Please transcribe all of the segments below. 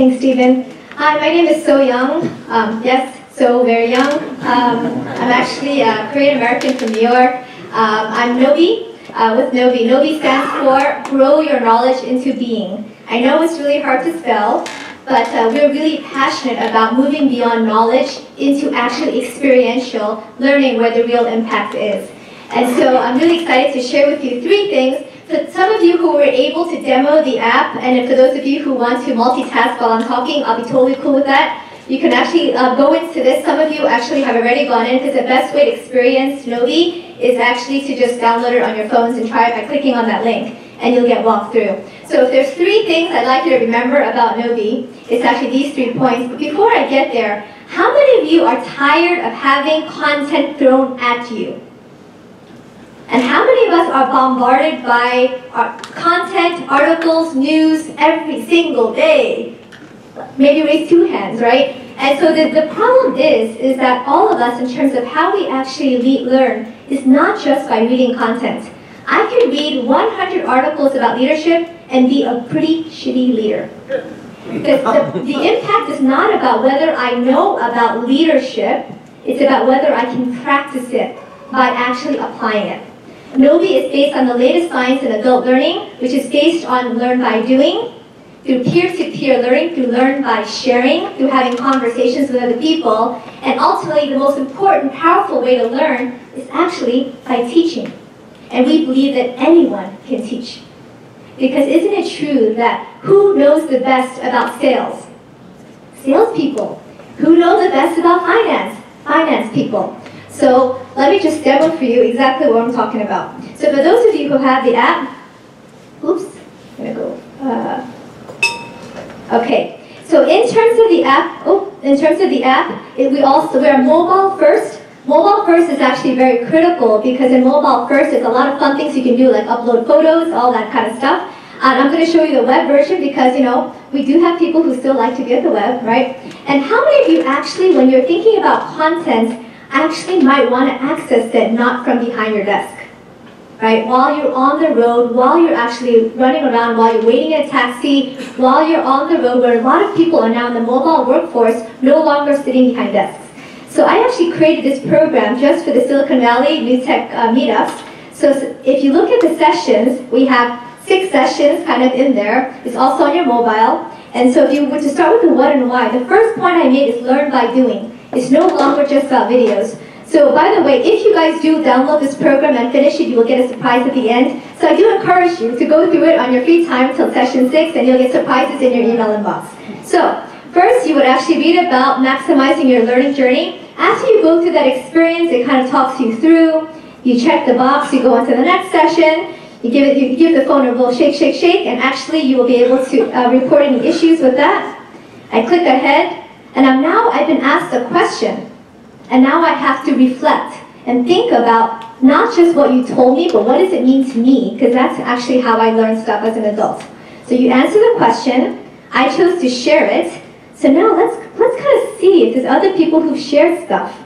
Thanks, Stephen. Hi, my name is So Young. Um, yes, so very young. Um, I'm actually a Korean American from New York. Um, I'm Gnowbe uh, with Gnowbe. Gnowbe stands for Grow Your Knowledge into Being. I know it's really hard to spell, but uh, we're really passionate about moving beyond knowledge into actually experiential learning where the real impact is. And so I'm really excited to share with you three things. For some of you who were able to demo the app, and for those of you who want to multitask while I'm talking, I'll be totally cool with that. You can actually uh, go into this. Some of you actually have already gone in because the best way to experience Gnowbe is actually to just download it on your phones and try it by clicking on that link and you'll get walked through. So if there's three things I'd like you to remember about Gnowbe, it's actually these three points. But before I get there, how many of you are tired of having content thrown at you? And how many of us are bombarded by uh, content, articles, news every single day? Maybe raise two hands, right? And so the, the problem is, is that all of us, in terms of how we actually learn, is not just by reading content. I can read 100 articles about leadership and be a pretty shitty leader. Because the, the impact is not about whether I know about leadership, it's about whether I can practice it by actually applying it. Gnowbe is based on the latest science in adult learning, which is based on learn by doing, through peer-to-peer -peer learning, through learn by sharing, through having conversations with other people, and ultimately the most important, powerful way to learn is actually by teaching. And we believe that anyone can teach. Because isn't it true that who knows the best about sales? Salespeople. Who know the best about finance? Finance people. So let me just demo for you exactly what I'm talking about. So for those of you who have the app, oops, I'm gonna go. Uh, okay, so in terms of the app, oh, in terms of the app, it, we also we're mobile first. Mobile first is actually very critical because in mobile first, there's a lot of fun things you can do like upload photos, all that kind of stuff. And I'm going to show you the web version because, you know, we do have people who still like to be at the web, right? And how many of you actually, when you're thinking about content, actually might want to access it not from behind your desk. Right? While you're on the road, while you're actually running around, while you're waiting in a taxi, while you're on the road, where a lot of people are now in the mobile workforce, no longer sitting behind desks. So I actually created this program just for the Silicon Valley New Tech uh, meetups. So if you look at the sessions, we have six sessions kind of in there. It's also on your mobile. And so if you were to start with the what and why, the first point I made is learn by doing. It's no longer just about videos. So by the way, if you guys do download this program and finish it, you will get a surprise at the end. So I do encourage you to go through it on your free time till session six and you'll get surprises in your email inbox. So first you would actually read about maximizing your learning journey. After you go through that experience, it kind of talks you through. You check the box, you go on to the next session. You give, it, you give the phone a little shake, shake, shake, and actually you will be able to uh, report any issues with that. I click ahead, and now I've been asked a question, and now I have to reflect and think about not just what you told me, but what does it mean to me, because that's actually how I learn stuff as an adult. So you answer the question, I chose to share it, so now let's, let's kind of see if there's other people who've shared stuff.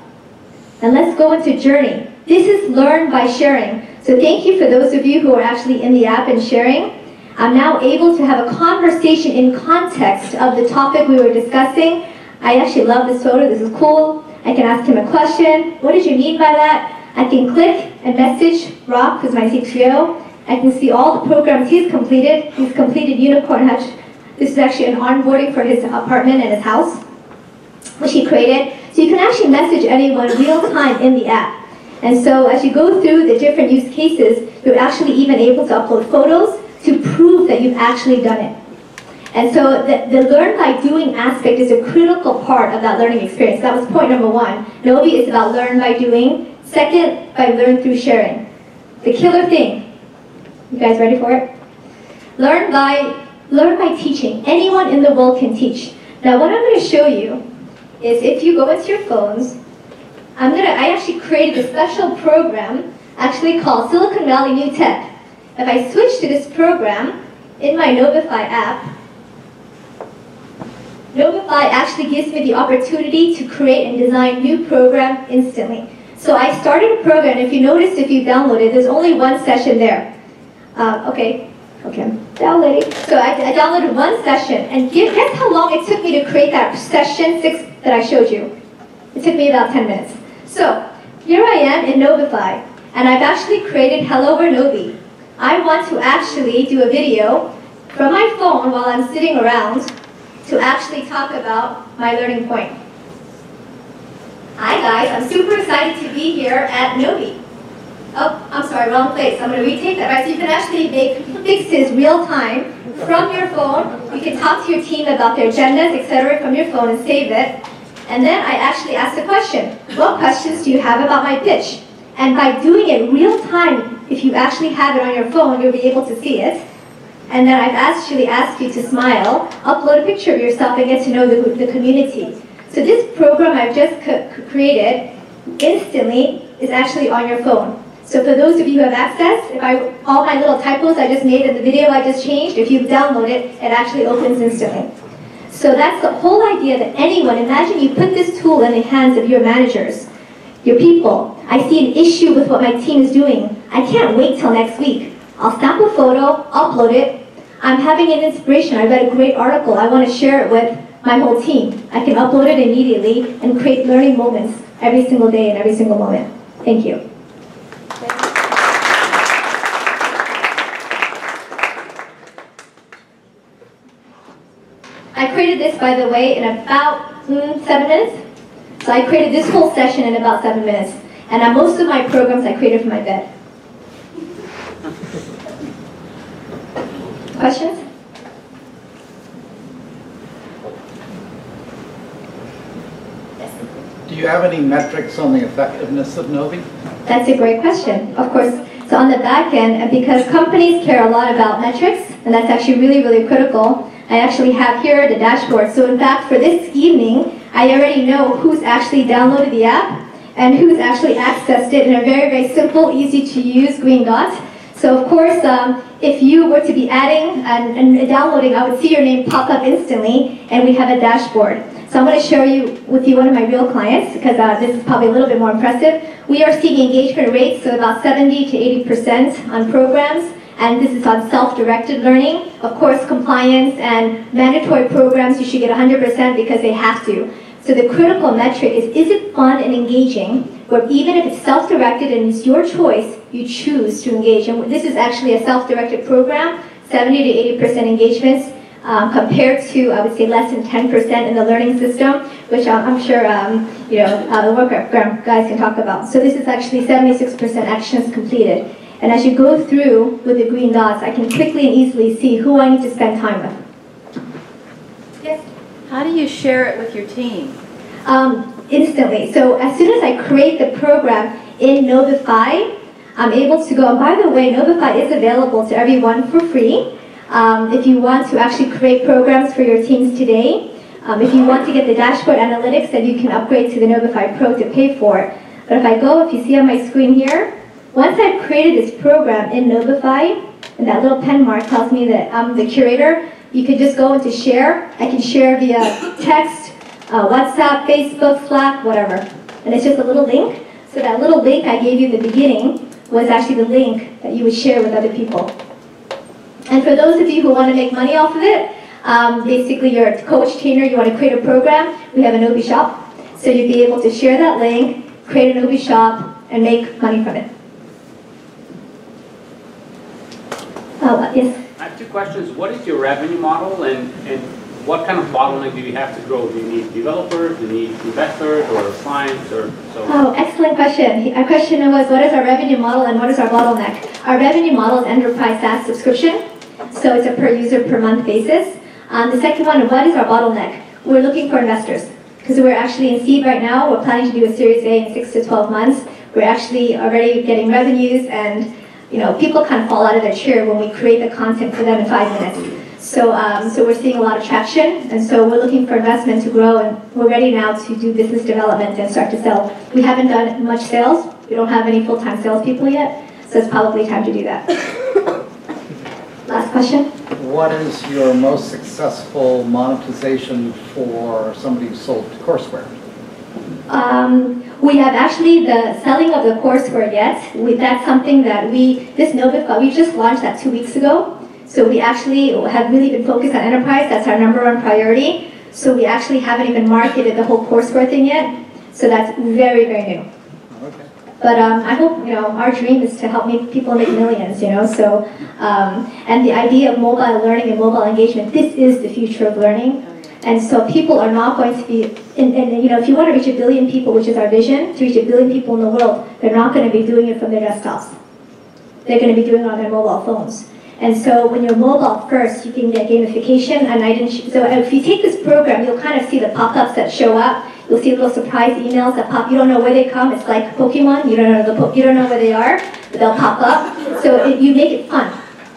And let's go into journey. This is learn by sharing. So thank you for those of you who are actually in the app and sharing. I'm now able to have a conversation in context of the topic we were discussing. I actually love this photo, this is cool. I can ask him a question. What did you mean by that? I can click and message Rock, who's my CTO. I can see all the programs he's completed. He's completed Unicorn Hutch. This is actually an onboarding for his apartment and his house, which he created. So you can actually message anyone real time in the app. And so as you go through the different use cases, you're actually even able to upload photos to prove that you've actually done it. And so the, the learn by doing aspect is a critical part of that learning experience. That was point number one. Gnowbe is about learn by doing. Second, by learn through sharing. The killer thing. You guys ready for it? Learn by, learn by teaching. Anyone in the world can teach. Now what I'm going to show you is if you go into your phones I'm gonna, I actually created a special program actually called Silicon Valley New Tech. If I switch to this program in my Gnowbefy app, Gnowbefy actually gives me the opportunity to create and design new program instantly. So I started a program, if you notice, if you downloaded, there's only one session there. Uh, okay, okay. downloading. So I, I downloaded one session, and guess how long it took me to create that session six that I showed you? It took me about 10 minutes. So here I am in Gnowbefy, and I've actually created Hello Gnowbe. I want to actually do a video from my phone while I'm sitting around to actually talk about my learning point. Hi guys, I'm super excited to be here at Gnowbe. Oh, I'm sorry, wrong place. I'm going to retake that, right? So you can actually make fixes real time from your phone. You can talk to your team about their agendas, etc. from your phone and save it. And then I actually ask the question, what questions do you have about my pitch? And by doing it real time, if you actually have it on your phone, you'll be able to see it. And then I've actually asked you to smile, upload a picture of yourself and get to know the, the community. So this program I've just created instantly is actually on your phone. So for those of you who have access, if I, all my little typos I just made in the video I just changed, if you download it, it actually opens instantly. So that's the whole idea that anyone, imagine you put this tool in the hands of your managers, your people. I see an issue with what my team is doing. I can't wait till next week. I'll snap a photo, upload it. I'm having an inspiration. I read a great article. I want to share it with my whole team. I can upload it immediately and create learning moments every single day and every single moment. Thank you. I created this, by the way, in about mm, seven minutes. So I created this whole session in about seven minutes. And uh, most of my programs I created from my bed. Questions? Do you have any metrics on the effectiveness of Gnowbe? That's a great question. Of course, so on the back end, because companies care a lot about metrics, and that's actually really, really critical, I actually have here the dashboard. So in fact, for this evening, I already know who's actually downloaded the app and who's actually accessed it in a very, very simple, easy to use green dot. So of course, um, if you were to be adding and, and, downloading, I would see your name pop up instantly, and we have a dashboard. So I'm going to share you with you one of my real clients, because uh, this is probably a little bit more impressive. We are seeing engagement rates of about 70 to 80% on programs and this is on self-directed learning. Of course, compliance and mandatory programs, you should get 100% because they have to. So the critical metric is, is it fun and engaging, where even if it's self-directed and it's your choice, you choose to engage. And this is actually a self-directed program, 70 to 80% engagements, um, compared to, I would say, less than 10% in the learning system, which I'm, I'm sure um, you know uh, the worker guys can talk about. So this is actually 76% actions completed. And as you go through with the green dots, I can quickly and easily see who I need to spend time with. Yes? How do you share it with your team? Um, instantly. So as soon as I create the program in Gnowbefy, I'm able to go, and by the way, Gnowbefy is available to everyone for free. Um, if you want to actually create programs for your teams today, um, if you want to get the dashboard analytics, then you can upgrade to the Gnowbefy Pro to pay for it. But if I go, if you see on my screen here, once I've created this program in Gnowbefy, and that little pen mark tells me that I'm the curator, you can just go into share. I can share via text, uh, WhatsApp, Facebook, Slack, whatever. And it's just a little link. So that little link I gave you in the beginning was actually the link that you would share with other people. And for those of you who want to make money off of it, um, basically you're a coach, trainer, you want to create a program, we have an Gnowbe shop. So you'd be able to share that link, create a Gnowbe shop, and make money from it. Oh, yes. I have two questions. What is your revenue model and, and what kind of bottleneck do you have to grow? Do you need developers, do you need investors or clients or so? Oh, excellent question. Our question was what is our revenue model and what is our bottleneck? Our revenue model is enterprise SaaS subscription. So it's a per user per month basis. Um, the second one, what is our bottleneck? We're looking for investors because we're actually in seed right now. We're planning to do a Series A in six to 12 months. We're actually already getting revenues and you know, people kind of fall out of their chair when we create the content for them in five minutes. So, um, so we're seeing a lot of traction, and so we're looking for investment to grow, and we're ready now to do business development and start to sell. We haven't done much sales. We don't have any full-time salespeople yet, so it's probably time to do that. Last question. What is your most successful monetization for somebody who sold courseware? Um, we have actually the selling of the courseware yet. We, that's something that we, this Gnowbefy, we just launched that two weeks ago. So we actually have really been focused on enterprise. That's our number one priority. So we actually haven't even marketed the whole courseware thing yet. So that's very, very new. Okay. But um, I hope, you know, our dream is to help make people make millions, you know, so, um, and the idea of mobile learning and mobile engagement, this is the future of learning. And so people are not going to be, and, and you know, if you want to reach a billion people, which is our vision, to reach a billion people in the world, they're not going to be doing it from their desktops. They're going to be doing it on their mobile phones. And so when you're mobile first, you can get gamification. And. So if you take this program, you'll kind of see the pop-ups that show up. You'll see little surprise emails that pop. You don't know where they come. It's like Pokemon. You don't know the you don't know where they are, but they'll pop up. So it, you make it fun.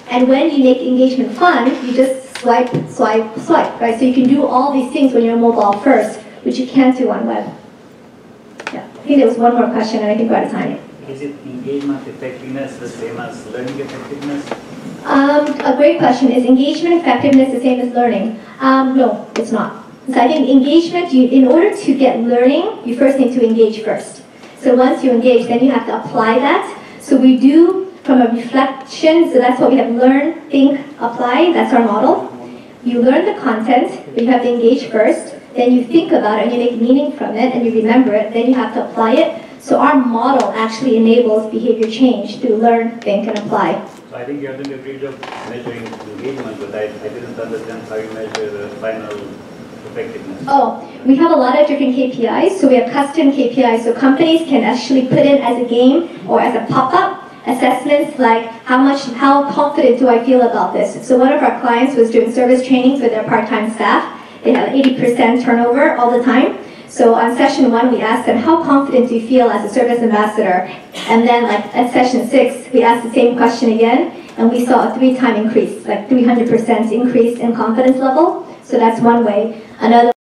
And when you make engagement fun, you just swipe, swipe, swipe, right? So you can do all these things when you're mobile first, which you can't do on web. Yeah. I think there was one more question, and I think we're out of time. Is it engagement effectiveness the same as learning effectiveness? Um, a great question. Is engagement effectiveness the same as learning? Um, no, it's not. So I think engagement, you, in order to get learning, you first need to engage first. So once you engage, then you have to apply that. So we do from a reflection, so that's what we have learn, think, apply, that's our model. You learn the content, but you have to engage first. Then you think about it and you make meaning from it and you remember it. Then you have to apply it. So our model actually enables behavior change through learn, think, and apply. So I think you have doing a great job measuring engagement, but I, I didn't understand how you measure the final effectiveness. Oh, we have a lot of different KPIs. So we have custom KPIs. So companies can actually put in as a game or as a pop-up assessments like how much, how confident do I feel about this? So one of our clients was doing service trainings with their part-time staff. They have 80% turnover all the time. So on session one, we asked them, how confident do you feel as a service ambassador? And then like at session six, we asked the same question again, and we saw a three-time increase, like 300% increase in confidence level. So that's one way. Another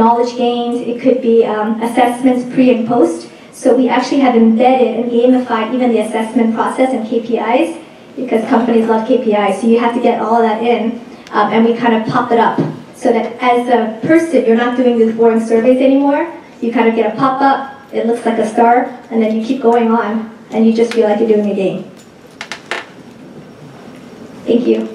knowledge gained, it could be um, assessments pre and post. So we actually have embedded and gamified even the assessment process and KPIs because companies love KPIs. So you have to get all that in, um, and we kind of pop it up so that as a person, you're not doing these boring surveys anymore. You kind of get a pop up, it looks like a star, and then you keep going on, and you just feel like you're doing a game. Thank you.